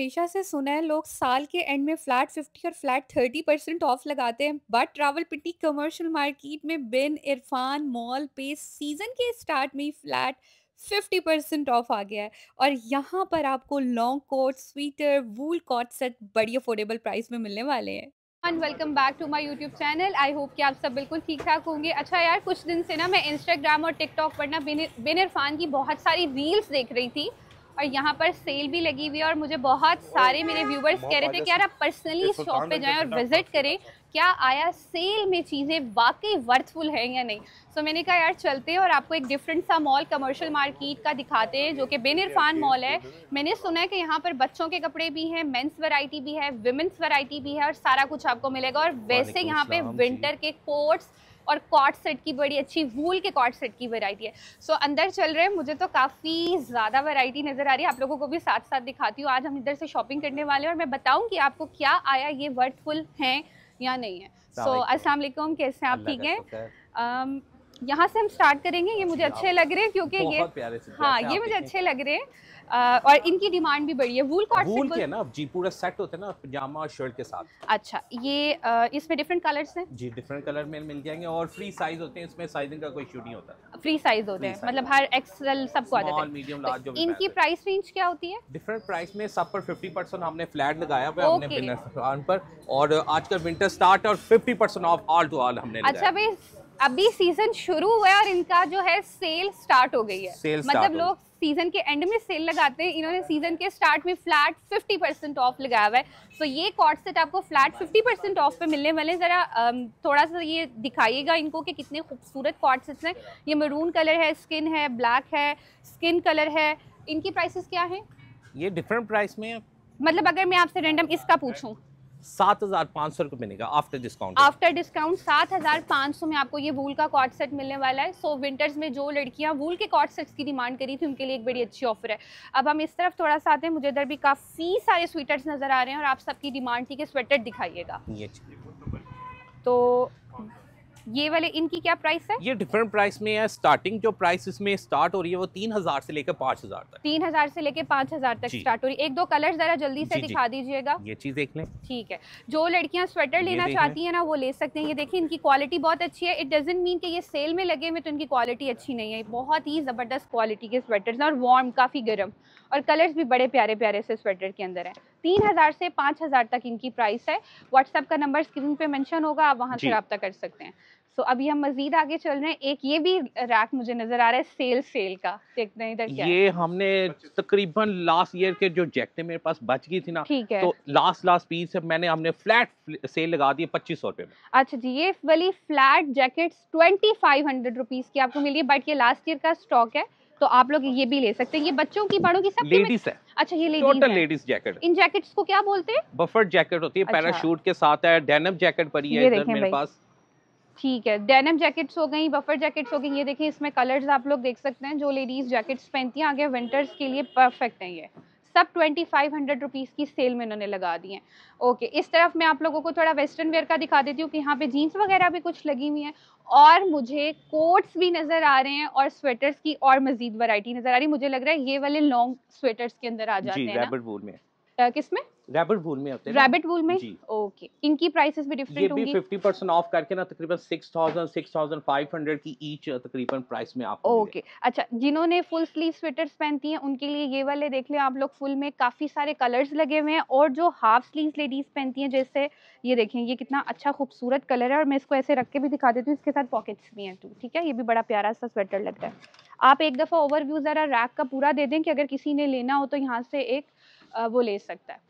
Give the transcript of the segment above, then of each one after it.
हमेशा से सुना है, लोग साल के एंड में फ्लैट 50 और फ्लैट 30 परसेंट ऑफ़ लगाते हैं बट रावलपिंडी कमर्शियल मार्केट में बिन इरफान मॉल पे सीज़न के स्टार्ट में ही फ्लैट 50 परसेंट ऑफ़ आ गया है। और यहाँ पर आपको long coat sweater wool coat set बड़ी अफोर्डेबल प्राइस में मिलने वाले हैं। Welcome back to my YouTube channel I hope कि आप सब बिल्कुल ठीक ठाक होंगे। अच्छा यार, कुछ दिन से ना मैं इंस्टाग्राम और टिकटॉक पर ना बिन इरफान की बहुत सारी रील्स देख रही थी। और यहाँ पर सेल भी लगी हुई है और मुझे बहुत सारे मेरे व्यूवर्स कह रहे थे कि यार आप पर्सनली शॉप पे जाएँ और विज़िट करें क्या आया सेल में चीज़ें वाकई वर्थफुल हैं या नहीं? सो so, मैंने कहा यार चलते हैं और आपको एक डिफरेंट सा मॉल कमर्शियल मार्केट का दिखाते हैं जो कि बिन इरफान मॉल है. मैंने सुना है कि यहाँ पर बच्चों के कपड़े भी हैं मेंस वैरायटी भी है विमेंस वैरायटी भी है और सारा कुछ आपको मिलेगा और वैसे यहाँ पे विंटर के कोट्स और कॉट सेट की बड़ी अच्छी वूल के कॉट सेट की वैरायटी है। सो so, अंदर चल रहे हैं मुझे तो काफ़ी ज़्यादा वैरायटी नज़र आ रही है। आप लोगों को भी साथ साथ दिखाती हूँ आज हम इधर से शॉपिंग करने वाले हैं और मैं बताऊँ कि आपको क्या आया ये वर्थफुल हैं या नहीं है। सो अस्सलाम कैसे हैं आप? ठीक हैं? यहाँ से हम स्टार्ट करेंगे ये मुझे अच्छे लग रहे हैं क्योंकि ये हाँ ये मुझे अच्छे लग रहे हैं। और इनकी डिमांड भी बढ़ी है। वूल कॉट वूल के ना जी पूरा सेट होता है ना पजामा और शर्ट के साथ। अच्छा ये इसमें डिफरेंट कलर्स हैं? जी डिफरेंट कलर में मिल जाएँगे और फ्री साइज़ होते हैं इसमें साइजिंग का कोई इशू नहीं होता। फ्री साइज़ होते हैं मतलब हर एक्सएल सबको आ जाता है। मीडियम लार्ज जो इनकी प्राइस रेंज क्या होती है? डिफरेंट प्राइस में सब पर 50% हमने फ्लैट लगाया हुआ है हमने पर। और आजकल विंटर स्टार्ट और 50% ऑफ़ ऑल टू ऑल हमने अच्छा भाई अभी सीज़न शुरू हुआ है और इनका जो है सेल स्टार्ट हो गई है। सेल मतलब लोग सीज़न के एंड में सेल लगाते हैं इन्होंने सीज़न के स्टार्ट में फ्लैट 50 परसेंट ऑफ़ लगाया हुआ है। तो ये कॉट सेट आपको फ्लैट 50 परसेंट ऑफ़ पे मिलने वाले ज़रा थोड़ा सा ये दिखाइएगा इनको कि कितने खूबसूरत कॉट सेट्स हैं। ये मरून कलर है स्किन है ब्लैक है स्किन कलर है। इनकी प्राइसेस क्या है? ये डिफरेंट प्राइस में मतलब अगर मैं आपसे रेंडम इसका पूछूँ सात हज़ार पाँच सौ रुपये मिलेगा आफ्टर डिस्काउंट आफ्टर डिस्काउंट सात हज़ार पाँच सौ में आपको ये वूल का कॉट सेट मिलने वाला है। सो so, विंटर्स में जो लड़कियाँ वूल के कॉट सेट्स की डिमांड करी थी उनके लिए एक बड़ी अच्छी ऑफ़र है। अब हम इस तरफ़ थोड़ा सा आते हैं। मुझे इधर भी काफ़ी सारे स्वेटर्स नज़र आ रहे हैं और आप सबकी डिमांड थी कि स्वेटर दिखाइएगा। तो ये वाले इनकी क्या प्राइस है? ये डिफरेंट प्राइस में है। स्टार्टिंग जो प्राइस इसमें स्टार्ट हो रही है वो तीन हज़ार से लेकर पाँच हज़ार तक। तीन हज़ार से लेकर पाँच हज़ार तक स्टार्ट हो रही है। एक दो कलर जरा जल्दी से दिखा दीजिएगा। ये चीज़ देख लें। ठीक है। जो लड़कियाँ स्वेटर लेना चाहती है ना वो ले सकते हैं। ये देखिए इनकी क्वालिटी बहुत अच्छी है। इट डजेंट मीन कि ये सेल में लगे हुए तो इनकी क्वालिटी अच्छी नहीं है। बहुत ही ज़बरदस्त क्वालिटी के स्वेटर्स और वार्म काफ़ी गर्म। और कलर्स भी बड़े प्यारे प्यारे से स्वेटर के अंदर है। तीन हज़ार से पाँच हज़ार तक इनकी प्राइस है। व्हाट्सएप का नंबर स्क्रीन पे मेंशन होगा। आप वहाँ से रब्ता कर सकते हैं। सो अभी हम मजीद आगे चल रहे हैं। एक ये भी रैक मुझे नज़र आ रहा है सेल सेल का। देखते हैं इधर क्या ये हमने तकरीबन लास्ट ईयर के जो जैकेट मेरे पास बच गई थी ना ठीक है। तो लास्ट लास्ट पीस मैंने हमने फ्लैट सेल लगा दी पच्चीस सौ रुपए में। अच्छा जी ये वाली flat jacket twenty five hundred rupees की आपको मिली है बट ये लास्ट ईयर का स्टॉक है तो आप लोग ये भी ले सकते हैं। ये बच्चों की बड़ों की सब लेडीज़ है। अच्छा ये लेडीज़ टोटल लेडीज़ जैकेट इन जैकेट्स को क्या बोलते हैं? बफर जैकेट होती है अच्छा। पैराशूट के साथ है डेनिम जैकेट पड़ी है इधर मेरे पास। ठीक है। डेनिम जैकेट्स हो गई बफर जैकेट्स हो गई ये देखिए इसमें कलर्स आप लोग देख सकते हैं जो लेडीज़ जैकेट्स पहनती हैं आगे विंटर्स के लिए परफेक्ट है ये। सब ट्वेंटी फाइव हंड्रेड रुपीज़ की सेल में उन्होंने लगा दी हैं। ओके इस तरफ़ मैं आप लोगों को थोड़ा वेस्टर्न वेयर का दिखा देती हूँ कि यहाँ पे जीन्स वगैरह भी कुछ लगी हुई हैं और मुझे कोट्स भी नज़र आ रहे हैं और स्वेटर्स की और मजीद वैरायटी नज़र आ रही है। मुझे लग रहा है ये वाले लॉन्ग स्वेटर्स के अंदर आ जाते हैं किसमें। रैबिट वूल में होते हैं रैबिट वूल में? ओके इनकी प्राइसेस भी डिफरेंट होंगी ये भी 50% ऑफ़ करके ना तकरीबन 6000 6500 की ईच तकरीबन प्राइस में आपको ओके अच्छा जिन्होंने फुल स्लीव स्वेटर्स पहनती हैं उनके लिए ये वाले देख लें आप लोग फुल में काफ़ी सारे कलर्स लगे हुए हैं और जो हाफ़ स्लीव लेडीज़ पहनती हैं जैसे ये देखें ये कितना अच्छा खूबसूरत कलर है और मैं इसको ऐसे रख के भी दिखा देती हूँ इसके साथ पॉकेट्स भी हैं टू ठीक है? ये भी बड़ा प्यारा सा स्वेटर लगता है। आप एक दफ़ा ओवरव्यू ज़रा रैक का पूरा दे दें कि अगर किसी ने लेना हो तो यहाँ से एक वो ले सकता है।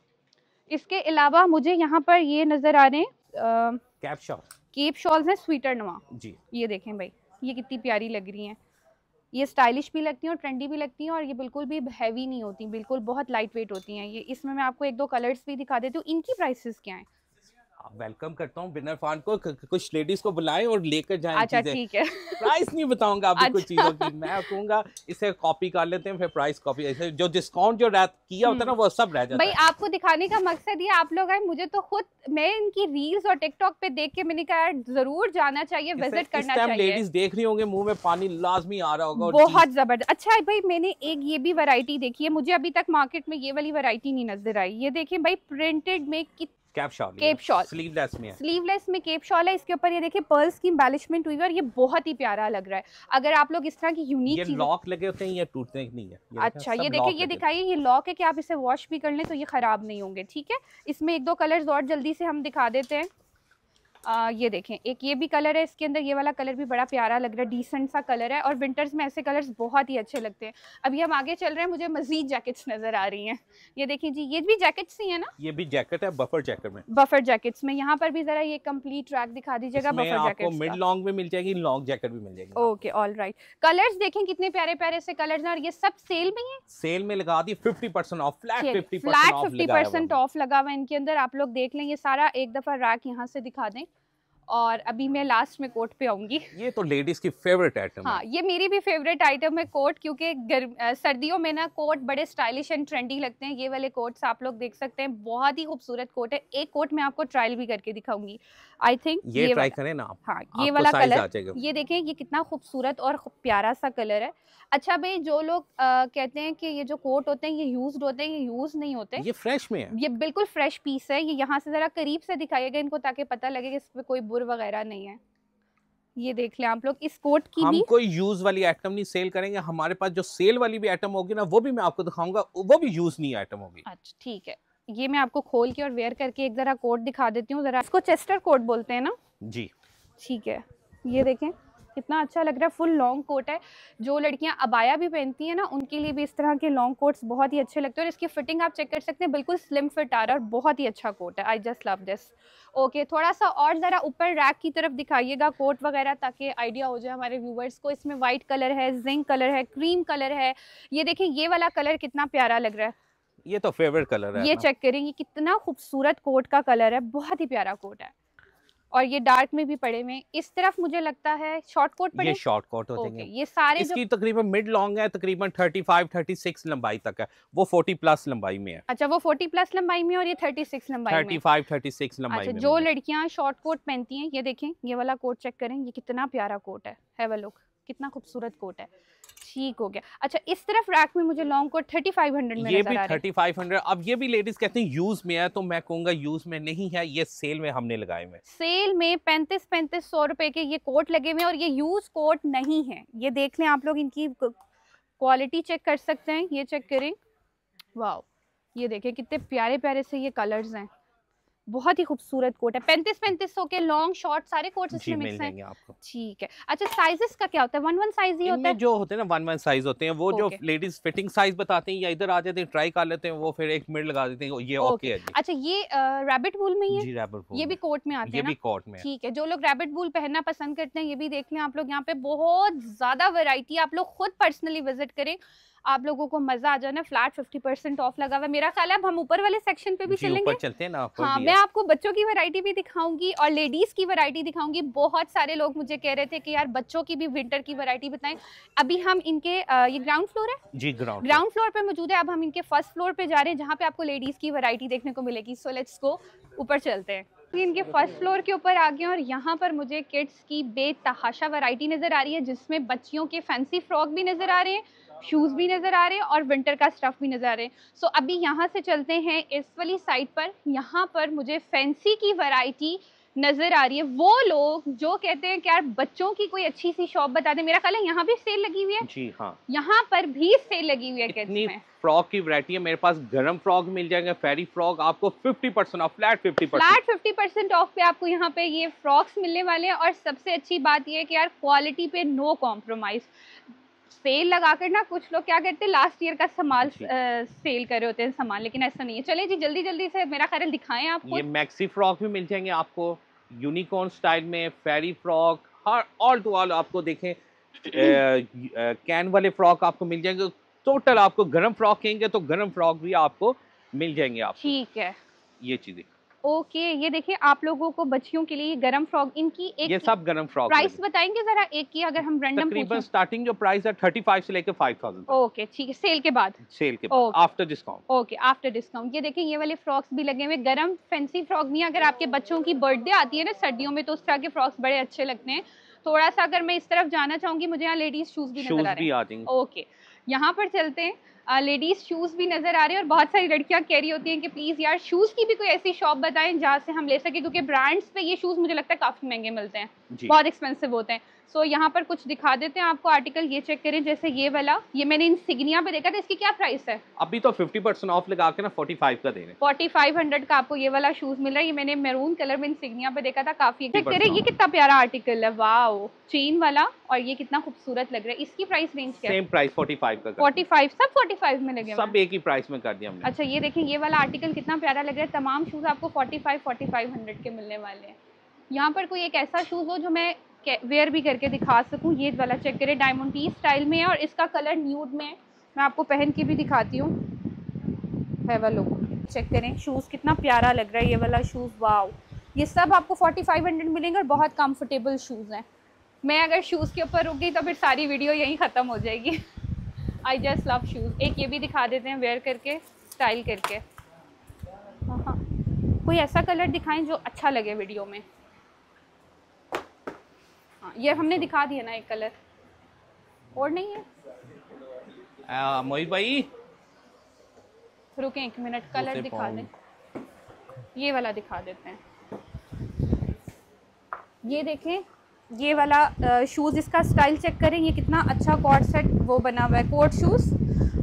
इसके अलावा मुझे यहाँ पर ये नज़र आ रहे हैं कैप शॉल केप शॉल्स हैं स्वीटर नुमा जी। ये देखें भाई ये कितनी प्यारी लग रही हैं। ये स्टाइलिश भी लगती हैं और ट्रेंडी भी लगती हैं और ये बिल्कुल भी हैवी नहीं होती बिल्कुल बहुत लाइट वेट होती हैं। ये इसमें मैं आपको एक दो कलर्स भी दिखा देती हूँ। इनकी प्राइसेस क्या हैं? वेलकम करता हूँ बिनर फान को। कुछ लेडीज़ को बुलाएँ और लेकर जाएँ अच्छा ठीक है। प्राइस नहीं बताऊँगा अभी अच्छा। कुछ चीज़ों की। मैं कहूँगा इसे कॉपी कर लेते हैं फिर प्राइस कॉपी ऐसे जो डिस्काउंट जो रात किया होता है ना वो सब रह जाता भाई है। आपको दिखाने का मकसद ये आप लोग आए मुझे तो खुद मैं इनकी रील्स और टिकटॉक पे देख के मैंने कहा ज़रूर जाना चाहिए विज़िट करना चाहिए। लेडीज़ देख रही होंगे मुँह में पानी लाजमी आ रहा होगा बहुत ज़बरदस्त। अच्छा भाई मैंने एक ये भी वैरायटी देखी है मुझे अभी तक मार्केट में ये वाली वैरायटी नहीं नज़र आई। ये देखिए भाई प्रिंटेड में कित cape shawl cape shawl. Sleeveless में स्लीवलेस में केप शॉल है। इसके ऊपर ये देखिए पर्ल्स की एम्बेलिशमेंट हुई है और ये बहुत ही प्यारा लग रहा है। अगर आप लोग इस तरह की यूनिक लॉक लगे होते हैं ये टूटने नहीं है? ये अच्छा ये देखिए ये दिखाई दिखाइए ये लॉक है कि आप इसे वॉश भी कर लें तो ये खराब नहीं होंगे ठीक है? इसमें एक दो कलर्स और जल्दी से हम दिखा देते हैं। आ, ये देखें एक ये भी कलर है इसके अंदर ये वाला कलर भी बड़ा प्यारा लग रहा है डिसेंट सा कलर है और विंटर्स में ऐसे कलर्स बहुत ही अच्छे लगते हैं। अभी हम आगे चल रहे हैं मुझे मजीद जैकेट्स नज़र आ रही हैं। ये देखिए जी ये भी जैकेट्स ही है ना? ये भी जैकेट है बफर जैकेट में। बफर जैकेट्स में यहाँ पर भी ज़रा ये कंप्लीट ट्रैक दिखा दीजिएगा बफर जैकेट मिड लॉन्ग में मिल जाएगी लॉन्ग जैकेट भी मिल जाएगी। ओके ऑल राइट कलर्स देखें कितने प्यारे प्यारे से कलर्स हैं और ये सब सेल में ही सेल में लगा दी 50% off flat 50% flat fifty percent off लगा हुआ इनके अंदर आप लोग देख लें ये सारा एक दफ़ा रैक यहाँ से दिखा दें। और अभी मैं लास्ट में कोट पे आऊँगी। ये तो लेडीज़ की फेवरेट आइटम हाँ ये मेरी भी फेवरेट आइटम है कोट क्योंकि सर्दियों में ना कोट बड़े स्टाइलिश एंड ट्रेंडी लगते हैं। ये वाले कोट्स आप लोग देख सकते हैं। बहुत ही खूबसूरत कोट है। एक कोट मैं आपको ट्रायल भी करके दिखाऊँगी। आई थिंक ये ट्राई करें ना आप। हाँ ये वाला कलर ये देखें ये कितना खूबसूरत और प्यारा सा कलर है। अच्छा भाई जो लोग कहते हैं कि ये जो कोट होते हैं ये यूज़ होते हैं ये यूज़ नहीं होते। ये फ्रेश में है। ये बिल्कुल फ्रेश पीस है। ये यहाँ से ज़रा करीब से दिखाइएगा इनको ताकि पता लगे कि इस पे कोई बुर वगैरह नहीं है। ये देख लें आप लोग इस कोट की हम भी कोई यूज़ वाली आइटम नहीं सेल करेंगे। हमारे पास जो सेल वाली भी आइटम होगी ना वो भी मैं आपको दिखाऊँगा। वो भी यूज़ नहीं आइटम होगी। अच्छा ठीक है। ये मैं आपको खोल के और वेयर करके एक ज़रा कोट दिखा देती हूँ ज़रा इसको चेस्टर कोट बोलते हैं ना? जी। ठीक है। ये देखें कितना अच्छा लग रहा है फुल लॉन्ग कोट है। जो लड़कियाँ अबाया भी पहनती हैं ना उनके लिए भी इस तरह के लॉन्ग कोट्स बहुत ही अच्छे लगते हैं। और इसकी फिटिंग आप चेक कर सकते हैं बिल्कुल स्लिम फिट आ रहा है और बहुत ही अच्छा कोट है। I just love this okay थोड़ा सा और ज़रा ऊपर रैक की तरफ़ दिखाइएगा कोट वगैरह ताकि आइडिया हो जाए हमारे व्यूवर्स को। इसमें वाइट कलर है जिंक कलर है क्रीम कलर है। ये देखें ये वाला कलर कितना प्यारा लग रहा है। ये तो फेवरेट कलर है ये चेक करें ये कितना खूबसूरत कोट का कलर है बहुत ही प्यारा कोट है। और ये डार्क में भी पड़े हुए इस तरफ़ मुझे लगता है शॉर्ट कोट पड़े? ये शॉर्ट कोट होते हैं ये सारे जो इसकी तकरीबन मिड लॉन्ग है तकरीबन 35 36 लंबाई तक है। वो 40 प्लस लंबाई में है। अच्छा वो 40 प्लस लंबाई में और ये 36 लंबाई में 35 36 लंबाई अच्छा में जो। लड़कियाँ शॉर्ट कोट पहनती हैं ये देखें ये वाला कोट चेक करें ये कितना प्यारा कोट है। हैव अ लुक कितना खूबसूरत कोट है। ठीक हो गया। अच्छा इस तरफ़ रैक में मुझे लॉन्ग कोट 3500 में ये भी आ रहा है। 3500 अब ये भी लेडीज़ कहते हैं यूज़ में है तो मैं कहूँगा यूज़ में नहीं है ये सेल में हमने लगाए हुए सेल में पैंतीस पैंतीस सौ रुपए के ये कोट लगे हुए और ये यूज़ कोट नहीं है। ये देख लें आप लोग इनकी क्वालिटी चेक कर सकते हैं ये चेक करें। वाह ये देखें कितने प्यारे प्यारे से ये कलर्स हैं। बहुत ही खूबसूरत कोट है। पैंतीस पैंतीस सौ के लॉन्ग शॉर्ट सारे कोट्स जी इसमें मिल मिक्स हैं ठीक है। अच्छा साइजेस का क्या होता है? वन वन साइज़ ही होता है? जो होते हैं ना वन वन साइज़ होते हैं वो जो लेडीज़ फिटिंग साइज़ बताते हैं या इधर आ जाते हैं ट्राई कर लेते हैं वो फिर एक मिनट लगा देते हैं ये. ओके है अच्छा ये रैबिट वूल में ही है? ये भी कोट में आते हैं कॉट में ठीक है जो लोग रैबिट वूल पहनना पसंद करते हैं ये भी देख लें आप लोग यहाँ पे बहुत ज़्यादा वैरायटी आप लोग खुद पर्सनली विज़िट करें। आप लोगों को मज़ा आ जाना फ्लैट फिफ्टी परसेंट ऑफ़ लगा हुआ है। मेरा ख्याल है अब हम ऊपर वाले सेक्शन पे भी चलेंगे। चलते हैं ना हाँ मैं। आपको बच्चों की वैरायटी भी दिखाऊँगी और लेडीज़ की वैरायटी दिखाऊँगी। बहुत सारे लोग मुझे कह रहे थे कि यार बच्चों की भी विंटर की वैरायटी बताएँ। अभी हम इनके ये ग्राउंड फ्लोर है? जी ग्राउंड ग्राउंड फ्लोर पे मौजूद है। अब हम इनके फ़र्स्ट फ्लोर पे जा रहे हैं जहाँ पे आपको लेडीज़ की वैरायटी देखने को मिलेगी। सो लेट्स गो ऊपर चलते हैं। इनके फ़र्स्ट फ्लोर के ऊपर आ गए और यहाँ पर मुझे किड्स की बेतहाशा वैरायटी नज़र आ रही है जिसमें बच्चियों के फैंसी फ्रॉक भी नज़र आ रहे हैं। शूज़ भी नज़र आ रहे हैं और विंटर का स्टफ़ भी नज़र आ रहे हैं। सो so, अभी यहाँ से चलते हैं इस वाली साइड पर। यहाँ पर मुझे फैंसी की वैरायटी नज़र आ रही है। वो लोग जो कहते हैं कि यार बच्चों की कोई अच्छी सी शॉप बता दें। मेरा ख्याल है यहाँ भी सेल लगी हुई है। जी हाँ। यहाँ पर भी सेल लगी हुई है किड्स इतनी फ्रॉक की वैरायटी है। मेरे पास गरम फ्रॉक मिल जाएँगे फेरी फ्रॉक आपको 50 percent off flat 50 flat fifty percent off पे आपको यहाँ पे ये फ्रॉक्स मिलने वाले हैं। और सबसे अच्छी बात ये है कि यार क्वालिटी पे नो कॉम्प्रोमाइज सेल लगाकर ना कुछ लोग क्या करते हैं लास्ट ईयर का सामान सेल कर रहे होते हैं सामान लेकिन ऐसा नहीं है। चले जी जल्दी जल्दी से मेरा ख्याल दिखाएँ आप ये मैक्सी फ्रॉक भी मिल जाएँगे आपको यूनिकॉर्न स्टाइल में फेरी फ्रॉक हर ऑल टू ऑल आपको देखें कैन वाले फ्रॉक आपको मिल जाएँगे। टोटल आपको गर्म फ्रॉक कहेंगे तो गर्म फ्रॉक भी आपको मिल जाएँगे आप ठीक है। ये चीज़ें। ओके ये देखिए आप लोगों को बच्चियों के लिए गरम फ्रॉक इनकी एक ये सब गरम फ्रॉक प्राइस बताएँगे जरा एक की अगर हम रैंडम तकरीबन स्टार्टिंग जो प्राइस है 35 से लेकर 5000 ओके ठीक है सेल के बाद। सेल के बाद after discount okay after discount ये देखें ये वाले फ्रॉक्स भी लगे हुए गरम फैंसी फ्रॉक भी अगर आपके बच्चों की बर्थडे आती है ना सर्दियों में तो उस तरह के फ्रॉक्स बड़े अच्छे लगते हैं। थोड़ा सा अगर मैं इस तरफ़ जाना चाहूँगी मुझे यहाँ लेडीज़ शूज़ भी नज़र आ रहे हैं। ओके यहाँ पर चलते हैं। लेडीज़ शूज़ भी नज़र आ रहे हैं और बहुत सारी लड़कियाँ कह रही होती हैं कि प्लीज़ यार शूज़ की भी कोई ऐसी शॉप बताएँ जहाँ से हम ले सके क्योंकि ब्रांड्स पे ये शूज़ मुझे लगता है काफ़ी महँगे मिलते हैं बहुत एक्सपेंसिव होते हैं। सो so, यहाँ पर कुछ दिखा देते हैं आपको आर्टिकल ये चेक करें जैसे ये वाला ये मैंने इन सिग्निया पे देखा था इसकी क्या प्राइस है? अभी तो 50% ऑफ़ लगा के ना 45 का दे रहे हैं। फोर्टी फाइव हंड्रेड का आपको ये वाला शूज़ मिल रहा है ये मैंने मैरून कलर में इंसिग्निया पे देखा था काफ़ी चेक करें ये कितना प्यारा आर्टिकल है वाओ चेन वाला और ये कितना खूबसूरत लग रहा है इसकी प्राइस रेंज क्या सेम प्राइस 45 का कर फोर्टी फाइव सब फोर्टी फाइव में लगे सब एक ही प्राइस में कर दिया हमने। अच्छा ये देखें ये वाला आर्टिकल कितना प्यारा लग रहा है। तमाम शूज़ आपको forty five forty five hundred के मिलने वाले हैं। यहाँ पर कोई एक ऐसा शूज़ हो जो मैं वेयर भी करके दिखा सकूँ। ये वाला चेक करें डायमंड टी स्टाइल में है और इसका कलर न्यूड में है। मैं आपको पहन के भी दिखाती हूँ। है वाला चेक करें शूज़ कितना प्यारा लग रहा है ये वाला शूज़ वाओ ये सब आपको फोर्टी फाइव हंड्रेड मिलेंगे और बहुत कंफर्टेबल शूज़ हैं। मैं अगर शूज़ के ऊपर रुक गई तो फिर सारी वीडियो यहीं ख़त्म हो जाएगी। आई जस्ट लव शूज़ एक ये भी दिखा देते हैं वेयर करके स्टाइल करके। हाँ। कोई ऐसा कलर दिखाएँ जो अच्छा लगे वीडियो में? हाँ ये हमने दिखा दिया ना एक कलर और नहीं है? मोहित भाई। रुकें एक मिनट कलर दिखा। दें। ये वाला दिखा देते हैं। ये देखें ये वाला शूज़ इसका स्टाइल चेक करें ये कितना अच्छा कॉर्ड सेट वो बना हुआ है। कोट शूज़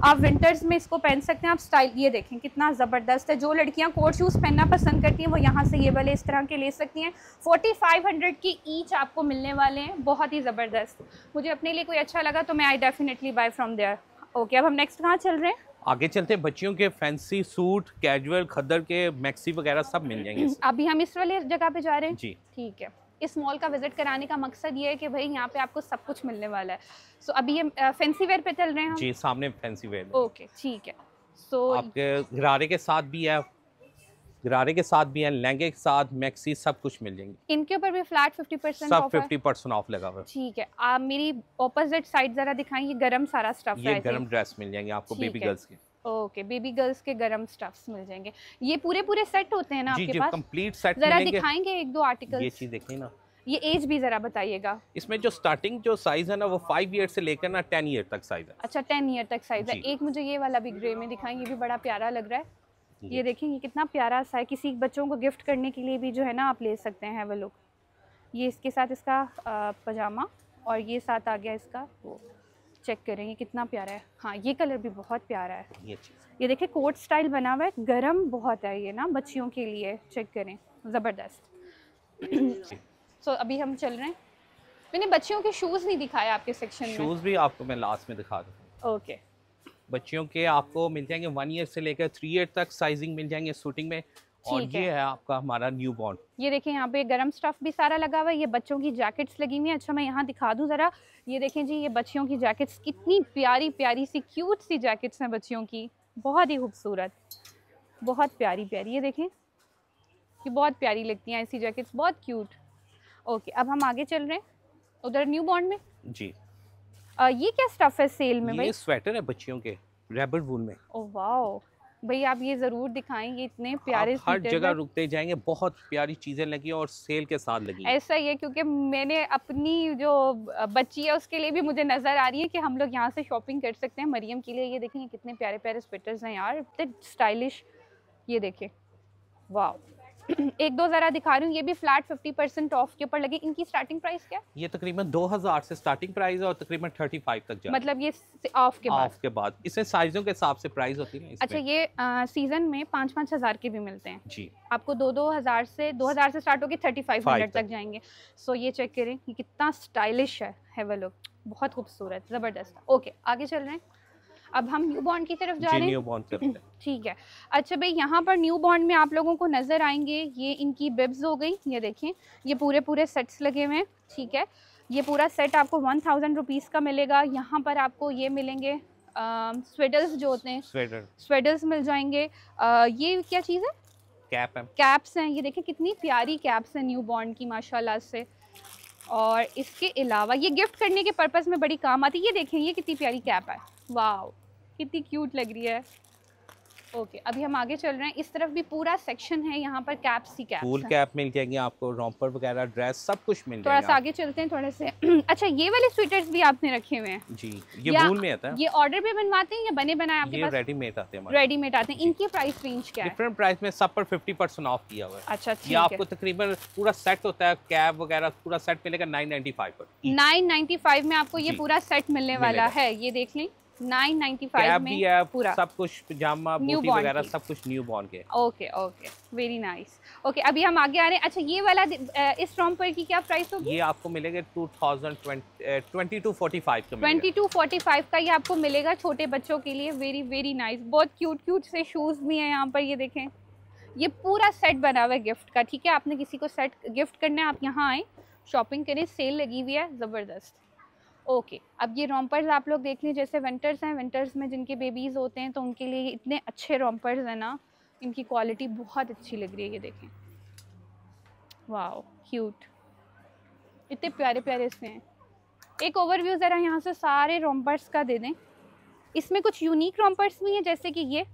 आप विंटर्स में इसको पहन सकते हैं आप स्टाइल ये देखें कितना ज़बरदस्त है। जो लड़कियाँ कोट शूज़ पहनना पसंद करती हैं वो यहाँ से ये वाले इस तरह के ले सकती हैं। फोर्टी फाइव हंड्रेड की ईच आपको मिलने वाले हैं बहुत ही ज़बरदस्त। मुझे अपने लिए कोई अच्छा लगा तो मैं I definitely buy from there okay अब हम नेक्स्ट कहाँ चल रहे हैं? आगे चलते हैं बच्चियों के फैंसी सूट कैजुअल खद्दर के मैक्सी वगैरह सब मिल जाएँगे। अभी हम इस वाले जगह पे जा रहे हैं? जी। ठीक है। इस मॉल का विज़िट कराने का मकसद ये है कि भाई यहाँ पे आपको सब कुछ मिलने वाला है। सो so, अभी ये फैंसी वेयर पे चल रहे हैं हम? जी सामने फैंसी वेयर ओके ठीक है। सो so, आपके गरारे के साथ भी है गरारे के साथ भी है लहंगे के साथ मैक्सी सब कुछ मिल जाएँगे। इनके ऊपर भी फ्लैट फिफ्टी परसेंट सब ऑफ़ 50 परसेंट ऑफ़ लगा हुआ है। ठीक है आप मेरी ऑपोजिट साइड जरा दिखाएँ ये गरम सारा स्टफ़ ये गरम ड्रेस मिल जाएँगे आपको बेबी गर्ल्स के। ओके बेबी गर्ल्स के गरम स्टफ्स मिल जाएँगे। ये पूरे पूरे सेट होते हैं ना जी आपके जी पास? कंप्लीट सेट जरा दिखाएँगे एक दो आर्टिकल ये चीज़ देखिए ना। ये एज भी जरा बताइएगा। इसमें जो स्टार्टिंग जो साइज़ है ना वो फाइव ईयर से लेकर ना टेन ईयर तक साइज़ है। अच्छा टेन ईयर तक साइज़ है। एक मुझे ये वाला भी ग्रे में दिखाएँ ये भी बड़ा प्यारा लग रहा है। ये देखिए ये कितना प्यारा सा है। किसी बच्चों को गिफ्ट करने के लिए भी जो है ना आप ले सकते हैं वो लोग ये इसके साथ इसका पजामा और ये साथ आ गया इसका वो। चेक करें ये कितना प्यारा है। हाँ ये कलर भी बहुत प्यारा है। ये ये देखिए कोट स्टाइल बना हुआ है गरम बहुत है ये ना बच्चियों के लिए चेक करें ज़बरदस्त। सो so, अभी हम चल रहे हैं। मैंने बच्चियों के शूज़ नहीं दिखाया आपके सेक्शन में। शूज़ भी आपको मैं लास्ट में दिखा दूँ। ओके बच्चियों के आपको मिल जाएँगे वन ईयर से लेकर थ्री ईयर तक साइजिंग मिल जाएँगे शूटिंग में। और ये है। है आपका हमारा न्यू बॉर्न ये देखें यहाँ पे गरम स्टफ़ भी सारा लगा हुआ है। ये बच्चों की जैकेट्स लगी हुई हैं। अच्छा मैं यहाँ दिखा दूँ ज़रा। ये देखें जी ये बच्चियों की जैकेट्स कितनी प्यारी प्यारी सी क्यूट सी जैकेट्स हैं बच्चियों की। बहुत ही खूबसूरत बहुत प्यारी प्यारी। ये देखें ये बहुत प्यारी लगती हैं ऐसी जैकेट्स बहुत क्यूट ओके अब हम आगे चल रहे हैं उधर न्यू बॉन्ड में। जी। अ, ये क्या स्टफ़ है सेल में ये भाई? स्वेटर है बच्चियों के रेबल वूल में। ओ वाओ भाई आप ये ज़रूर दिखाएँ ये इतने प्यारे आप हर जगह रुकते जाएँगे बहुत प्यारी चीज़ें लगी और सेल के साथ लगी ऐसा ही है क्योंकि मैंने अपनी जो बच्ची है उसके लिए भी मुझे नज़र आ रही है कि हम लोग यहाँ से शॉपिंग कर सकते हैं मरियम के लिए। ये देखें कितने प्यारे प्यारे स्वेटर्स हैं यार इतने स्टाइलिश ये देखें। वाह एक दो ज़रा दिखा रही हूँ ये भी फ्लैट फिफ्टी परसेंट ऑफ़ के ऊपर लगे। इनकी स्टार्टिंग प्राइस क्या? ये तकरीबन 2000 से स्टार्टिंग प्राइस है और तकरीबन 35 तक जा मतलब ये ऑफ़ के बाद। ऑफ़ के बाद। इसमें साइजों के हिसाब से प्राइस होती है अच्छा ये सीज़न में पाँच पाँच हज़ार के भी मिलते हैं। जी। आपको दो दो हज़ार से दो हज़ार से स्टार्ट होकर थर्टी फाइव हंड्रेड तक। जाएँगे। सो ये चेक करें ये कितना स्टाइलिश है। वो लोग बहुत खूबसूरत ज़बरदस्त। ओके आगे चल रहे हैं। अब हम न्यू बॉन्ड की तरफ़ जा रहे हैं। न्यू करते ठीक है। अच्छा भाई यहाँ पर न्यू बॉन्ड में आप लोगों को नज़र आएँगे। ये इनकी बिब्स हो गई। ये देखें ये पूरे पूरे सेट्स लगे हुए हैं। ठीक है। ये पूरा सेट आपको वन थाउज़ेंड रुपीज़ का मिलेगा। यहाँ पर आपको ये मिलेंगे स्वेडल्स जो होते हैं। स्वेटर स्वेडल्स मिल जाएँगे। अ, ये क्या चीज़ है? कैप है। कैप्स हैं। ये देखें कितनी प्यारी कैप्स हैं न्यू बॉन्ड की माशाल्लाह से। और इसके अलावा ये गिफ्ट करने के पर्पस में बड़ी काम आती है। ये देखें ये कितनी प्यारी कैप है। वाह कितनी क्यूट लग रही है। ओके अभी हम आगे चल रहे हैं। इस तरफ़ भी पूरा सेक्शन है यहाँ पर कैप्स ही कैप्स फूल। कैप मिल जाएँगी आपको रॉम्पर वगैरह ड्रेस सब कुछ मिल थोड़ा सा आगे चलते हैं थोड़े से। अच्छा ये वाले स्वेटर्स भी आपने रखे हुए हैं। जी ये वूल में आता है। ये ऑर्डर पे बनवाते हैं या बने बनाए आपके पास? रेडीमेड आते हैं रेडीमेड आते हैं। इनकी प्राइस रेंज क्या है? डिफरेंट प्राइस में सब पर 50% ऑफ़ किया हुआ है। अच्छा ठीक ये आपको तकरीबन पूरा सेट होता है कैब वगैरह पूरा सेट मिलेगा 995 पर नाइन नाइन्टी फाइव में आपको ये पूरा सेट मिलने वाला है। ये देख लें। नाइन नाइन्टी फाइव कैब भी में है पूरा। सब कुछ पजामा बूटी वगैरह सब कुछ न्यू बॉर्न के। Okay okay very nice okay अभी हम आगे आ रहे हैं। अच्छा ये वाला इस रॉम्पर की क्या प्राइस होगी? ये आपको मिलेगा 2020 ट्वेंटी टू फोर्टी फाइव का मिलेगा। ट्वेंटी टू फोर्टी फाइव का ये आपको मिलेगा छोटे बच्चों के लिए। वेरी वेरी नाइस बहुत क्यूट क्यूट से शूज़ भी हैं यहाँ पर ये देखें। ये पूरा सेट बना हुआ है गिफ्ट का ठीक है? आपने किसी को सेट गिफ्ट करना है आप यहाँ आए। शॉपिंग करें सेल लगी हुई है ज़बरदस्त। ओके अब ये रॉम्पर्स आप लोग देख लें, जैसे विंटर्स हैं विंटर्स में जिनके बेबीज़ होते हैं तो उनके लिए इतने अच्छे रॉम्पर्स हैं ना, इनकी क्वालिटी बहुत अच्छी लग रही है, ये देखें। वाह क्यूट इतने प्यारे प्यारे से हैं। एक ओवरव्यू ज़रा यहाँ से सारे रोम्पर्स का दे दें। इसमें कुछ यूनिक रोम्पर्स भी हैं, जैसे कि ये।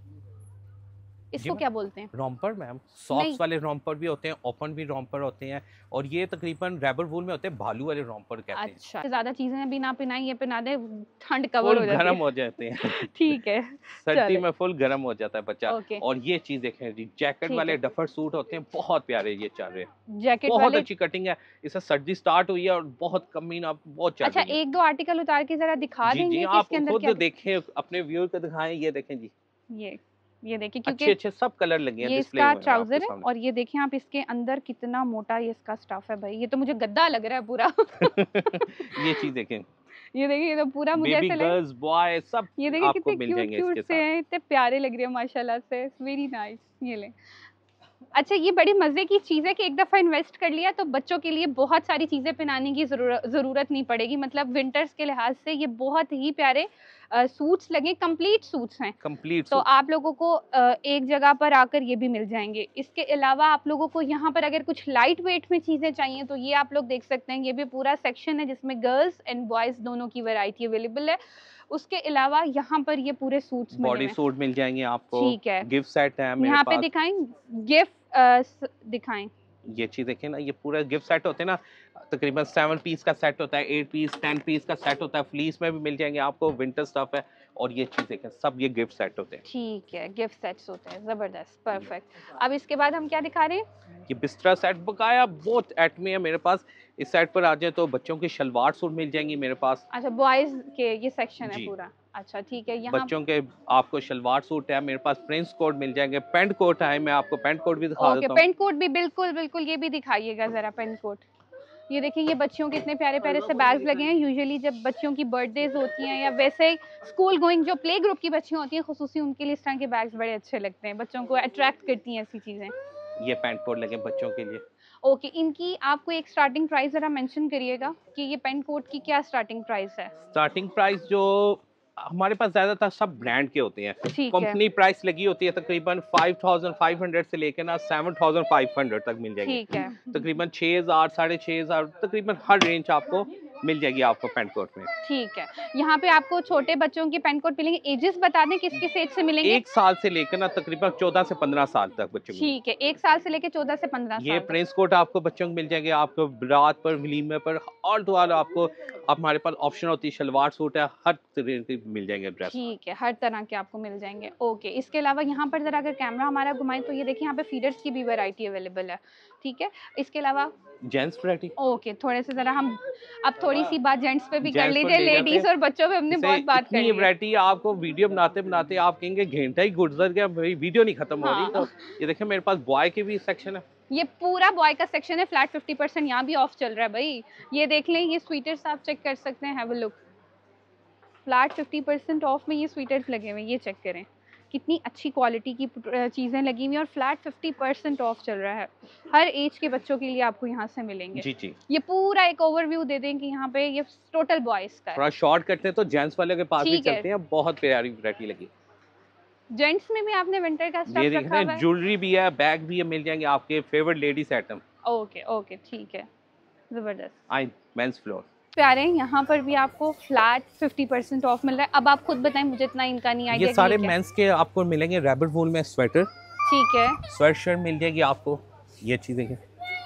इसको क्या बोलते हैं? Romper ma'am. सॉक्स वाले रॉम्पर भी होते हैं ओपन भी रॉम्पर होते हैं और ये तकरीबन रैबर वूल में होते हैं भालू वाले रॉम्पर कहते हैं। अच्छा ज़्यादा चीज़ें भी ना पिनाई ये पिना दे ठंड कवर हो जाती गर्म हो। जाते हैं। ठीक है सर्दी में फुल गर्म हो जाता है बच्चा। और ये चीज़ देखें जी जैकेट वाले डफर सूट होते हैं बहुत प्यारे ये चल रहे हैं। जैकेट बहुत अच्छी कटिंग है इससे सर्दी स्टार्ट हुई है और बहुत कमीन आप बहुत अच्छा एक दो आर्टिकल उतार के ज़रा दिखा देंगे आप खुद देखें अपने व्यूअर को दिखाएँ ये देखें जी। ये ये देखिए क्योंकि अच्छे अच्छे सब कलर लगे हैं ये इसका ट्राउज़र है और ये देखिए आप इसके अंदर कितना मोटा ये इसका स्टफ़ है भाई। ये तो मुझे गद्दा लग रहा है पूरा। ये चीज़ देखें। ये देखिए ये तो पूरा मुझे ऐसा लग गर्ल्स बॉय सब ये देखिए कितने क्यूट क्यूट से हैं इतने प्यारे लग रहे हैं माशाल्लाह से। वेरी नाइस ये ले। अच्छा ये बड़ी मज़े की चीज़ है कि एक दफ़ा इन्वेस्ट कर लिया तो बच्चों के लिए बहुत सारी चीज़ें पहनाने की ज़रूरत नहीं पड़ेगी। मतलब विंटर्स के लिहाज से ये बहुत ही प्यारे सूट्स लगे कंप्लीट सूट्स हैं। कंप्लीट तो आप लोगों को एक जगह पर आकर ये भी मिल जाएँगे। इसके अलावा आप लोगों को यहाँ पर अगर कुछ लाइट वेट में चीज़ें चाहिए तो ये आप लोग देख सकते हैं। ये भी पूरा सेक्शन है जिसमें गर्ल्स एंड बॉयज़ दोनों की वैरायटी अवेलेबल है। उसके अलावा यहाँ पर ये पूरे सूट्स बॉडी सूट मिल जाएँगे आपको। ठीक है। गिफ्ट सेट है मेरे यहाँ पे दिखाए दिखाएँ गिफ्ट दिखाए। ये चीज़ देखें ना ये पूरा गिफ्ट सेट होते हैं ना तकरीबन सेवन पीस का सेट होता है एट पीस टेन पीस का सेट होता है फ्लीस में भी मिल जाएँगे आपको विंटर स्टफ़ है। और ये चीज़ देखें सब ये गिफ्ट सेट होते हैं। ठीक है गिफ्ट सेट्स होते हैं ज़बरदस्त परफेक्ट अब इसके बाद हम क्या दिखा रहे हैं? ये बिस्तरा सेट बकाया बहुत एट में है मेरे पास। इस सेट पर आ जाए तो बच्चों की शलवार सूट मिल जाएँगी मेरे पास। अच्छा बॉयज़ के ये सेक्शन है पूरा। अच्छा ठीक है यहाँ बच्चों के आपको शलवार सूट है मेरे पास प्रिंस कोट मिल जाएँगे। पेंट कोट है मैं आपको पेंट कोट भी दिखा देता हूँ। पेंट कोट भी बिल्कुल बिल्कुल ये भी दिखाइएगा जरा पेंट कोट ये देखिए ये बच्चियों के इतने प्यारे प्यारे से बैग्स लगे हैं। यूजुअली जब बच्चियों की बर्थडेज होती हैं या वैसे स्कूल गोइंग जो प्ले ग्रुप की बच्चियाँ होती हैं खसूसी उनके लिए इस तरह के बैग्स बड़े अच्छे लगते हैं। बच्चों को अट्रैक्ट करती हैं ऐसी चीज़ें। ये पेंट कोट लगे बच्चों के लिए। ओके okay, इनकी आपको एक स्टार्टिंग प्राइस ज़रा मेंशन करिएगा कि ये पेंट कोट की क्या स्टार्टिंग प्राइस है। स्टार्टिंग प्राइस जो हमारे पास ज़्यादातर सब ब्रांड के होते हैं। कंपनी प्राइस लगी होती है तकरीबन 5500 से लेकर ना 7500 तक मिल जाएगी। तकरीबन 6000 साढ़े छः हज़ार तकरीबन हर रेंज आपको मिल जाएगी आपको पेंट कोट में। ठीक है। यहाँ पे आपको छोटे बच्चों के पेंट कोट मिलेंगे। एजेस बता दें किस किस एज से मिलेंगे? एक साल से लेकर ना तकरीबन 14 से 15 साल तक बच्चों ठीक है। एक साल से लेकर चौदह से पंद्रह ये प्रिंस कोट आपको बच्चों को मिल जाएँगे। आपको रात पर वलीमे पर और तो आपको अब हमारे पास ऑप्शन होती है शलवार सूट है हर तरह के मिल जाएँगे ड्रेस ठीक है हर तरह के आपको मिल जाएँगे। ओके इसके अलावा यहाँ पर ज़रा अगर कैमरा हमारा घुमाएँ तो ये देखिए यहाँ पे फीडर्स की भी वैरायटी अवेलेबल है। ठीक है इसके अलावा जेंट्स वैरायटी ओके थोड़े से ज़रा हम अब थोड़ी सी बात जेंट्स पे भी कर लीजिए लेडीज़ और बच्चों पे हमने बहुत बात इतनी वैरायटी आपको वीडियो बनाते बनाते आप कहेंगे घंटा ही गुजर गया वीडियो नहीं खत्म हो रही। हाँ। तो ये देखिए मेरे पास बॉय के भी सेक्शन है। ये पूरा बॉय का सेक्शन है फ्लैट फिफ्टी परसेंट यहाँ भी ऑफ़ चल रहा है भाई। ये देख लें ये स्वीटर्स आप चेक कर सकते हैं have look flat fifty percent off में ये स्वीटर्स लगे हुए हैं ये चेक करें। कितनी अच्छी क्वालिटी की चीज़ें लगी हुई और फ्लैट फिफ्टी परसेंट ऑफ़ चल रहा है। हर एज के बच्चों के लिए आपको यहाँ से मिलेंगे। जी जी। ये पूरा एक ओवरव्यू दे दें कि यहाँ पे ये टोटल बॉयज़ का थोड़ा शॉर्ट करते हैं तो जेंट्स वाले के पास भी है। चलते हैं बहुत प्यारी वैरायटी लगी। जेंट्स में भी आपने विंटर का स्टफ़ रखा हुआ है? ज्वेलरी भी है बैग भी है मिल जाएँगे आपके favourite ladies item okay okay ठीक है। ज़बरदस्त। आई मेंस फ्लोर प्यारे यहाँ पर भी आपको फ्लैट 50% ऑफ़ मिल रहा है। अब आप खुद बताएँ मुझे इतना इनका नहीं आइडिया ये सारे मेंस के आपको मिलेंगे रैबिट वूल में स्वेटर ठीक है। स्वेट शर्ट मिल जाएगी आपको। ये देखिए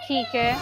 ठीक है।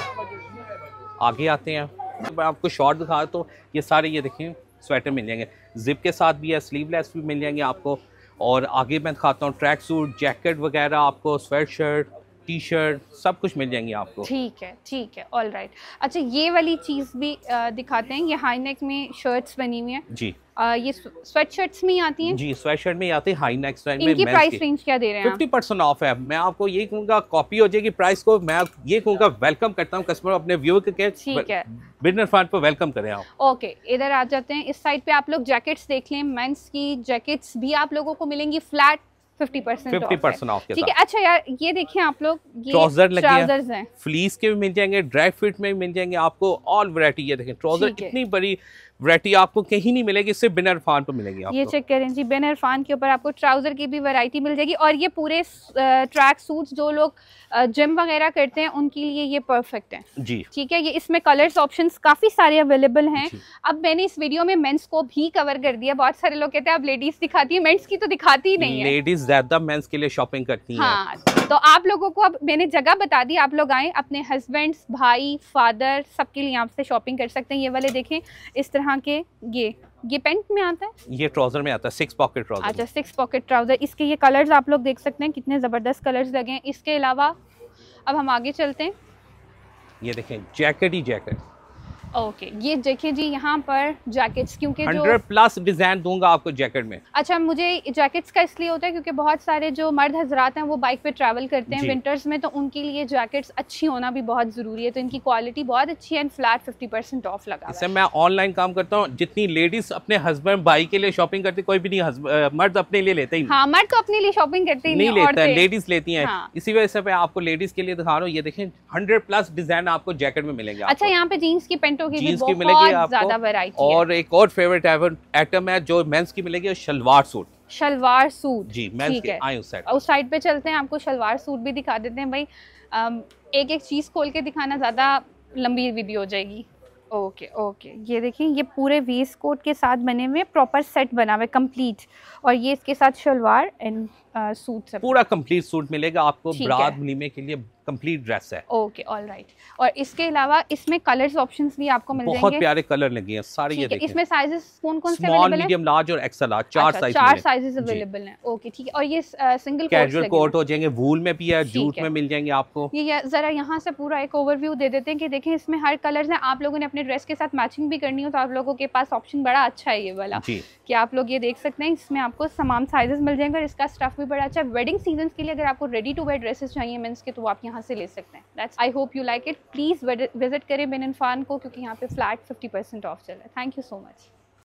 आगे आते हैं। अब आपको शॉर्ट दिखा तो ये सारे ये देखें स्वेटर मिल जाएँगे। जिप के साथ भी है स्लीवलेस भी मिल जाएँगे आपको। और आगे मैं दिखाता हूँ ट्रैक सूट जैकेट वगैरह आपको स्वेट शर्ट टी शर्ट सब कुछ मिल जाएँगे आपको। ठीक है ठीक है ऑल राइट अच्छा ये वाली चीज़ भी दिखाते हैं। ये हाई नेक में शर्ट्स बनी हुई हैं। जी। अ, ये स्वेट शर्ट्स में आती हैं? जी स्वेट शर्ट में आते हैं हाई नेक स्वेट में इनकी प्राइस रेंज क्या दे रहे हैं फिफ्टी परसेंट ऑफ़ है। मैं आपको ये कहूँगा कॉपी हो जाएगी प्राइस को। मैं ये कहूँगा वेलकम करता हूँ कस्टमर अपने व्यू के ठीक है। बिज़नेस फंड पर वेलकम करें आप। ओके इधर आ जाते हैं। इस साइड पे आप लोग जैकेट्स देख लें। मेंस की जैकेट्स भी आप लोगों को मिलेंगी। फ्लैट फिफ्टी परसेंट ऑफ़ ठीक है अच्छा यार ये देखिए आप लोग ये Trouser लगे हैं। हैं। फ्लीस के भी मिल जाएँगे ड्राई फिट में भी मिल जाएँगे आपको ऑल वैरायटी ये देखें। ट्राउज़र इतनी बड़ी वैरायटी आपको कहीं नहीं मिलेगी सिर्फ़ बिन फान पर मिलेगी ये चेक करें जी बिन इरफान के ऊपर आपको ट्राउज़र की भी वैरायटी मिल जाएगी और ये पूरे ट्रैक सूट्स जो लोग जिम वगैरह करते हैं उनके लिए ये परफेक्ट है। जी। ठीक है ये इसमें कलर्स ऑप्शंस काफ़ी सारे अवेलेबल हैं। अब मैंने इस वीडियो में मेंस को भी कवर कर दिया बहुत सारे लोग कहते हैं अब लेडीज़ दिखाती है। मेंस की तो दिखाती ही नहीं लेडीज़ ज़्यादा मेंस के लिए शॉपिंग करती हैं। हाँ तो आप लोगों को अब मैंने जगह बता दी आप लोग आए अपने हस्बैंड्स भाई फादर सबके लिए आपसे शॉपिंग कर सकते हैं। ये वाले देखें इस तरह के ये ये पेंट में आता है? ये ट्राउज़र में आता है सिक्स पॉकेट ट्राउज़र अच्छा सिक्स पॉकेट ट्राउज़र। इसके ये कलर्स आप लोग देख सकते हैं कितने ज़बरदस्त कलर्स लगे हैं। इसके अलावा अब हम आगे चलते हैं। ये देखें जैकेट ही जैकेट ओके ये देखिए जी यहाँ पर जैकेट्स क्योंकि जो हंड्रेड प्लस डिज़ाइन दूँगा आपको जैकेट में। अच्छा मुझे जैकेट्स का इसलिए होता है क्योंकि बहुत सारे जो मर्द हजरात हैं वो बाइक पे ट्रैवल करते हैं विंटर्स में तो उनके लिए जैकेट्स अच्छी होना भी बहुत ज़रूरी है तो इनकी क्वालिटी बहुत अच्छी है and flat fifty percent off लगा इससे मैं ऑनलाइन काम करता हूँ जितनी लेडीज़ अपने हस्बैंड भाई के लिए शॉपिंग करती कोई भी नहीं मर्द अपने लिए लेते ही हाँ मर्द तो अपने लिए शॉपिंग करते ही नहीं लेता लेडीज़ लेती हैं। हाँ। इसी वजह से मैं आपको लेडीज़ के लिए दिखा रहा हूँ ये देखें हंड्रेड प्लस डिज़ाइन आपको जैकेट में मिलेगा अच्छा यहाँ पे जीन्स की पेंटों की भी जीन्स की बहुत मिलेगी ज़्यादा आपको वैरायटी है। और एक और फेवरेट आइटम है जो मेंस की मिलेगी वो शलवार सूट। शलवार सूट जी मेंस ठीक के है। उस साइड उस साइड पे चलते हैं आपको शलवार सूट भी दिखा देते हैं। भाई एक एक चीज़ खोल के दिखाना ज़्यादा लंबी वीडियो हो जाएगी। Okay okay. ये देखिए ये पूरे वेस्ट कोट के साथ बने हुए प्रॉपर सेट बना हुआ है कंप्लीट और ये इसके साथ शलवार एंड सूट सब। पूरा कंप्लीट सूट मिलेगा आपको बरात है। के लिए। कंप्लीट ड्रेस है। ओके ऑल राइट और इसके अलावा इसमें कलर्स ऑप्शंस भी आपको मिल बहुत प्यारे कलर लगे हैं सारे ये इसमें साइजेस कौन कौन से अवेलेबल हैं? मीडियम लार्ज और एक्सल लार्ज चार अच्छा, साइज़ चार साइजेस अवेलेबल हैं। ओके ठीक है। और ये सिंगल कैजुअल कोट हो। जाएँगे वूल में भी है जूट में मिल जाएँगे आपको। ये ज़रा यहाँ से पूरा एक ओवरव्यू दे देते हैं कि देखें इसमें हर कलर्स हैं। आप लोगों ने अपने ड्रेस के साथ मैचिंग भी करनी हो तो आप लोगों के पास ऑप्शन बड़ा अच्छा है ये वाला कि आप लोग ये देख सकते हैं इसमें आपको तमाम साइजेस मिल जाएँगे और इसका स्टफ़ भी बड़ा अच्छा है। वेडिंग सीज़न के लिए अगर आपको रेडी टू वेयर ड्रेसेस चाहिए मेंस के तो आप यहाँ से ले सकते हैं। That's I hope you like it please visit करें बेन इनफान को क्योंकि यहाँ पे फ्लैट फिफ्टी परसेंट ऑफ़ चल रहा है। Thank you so much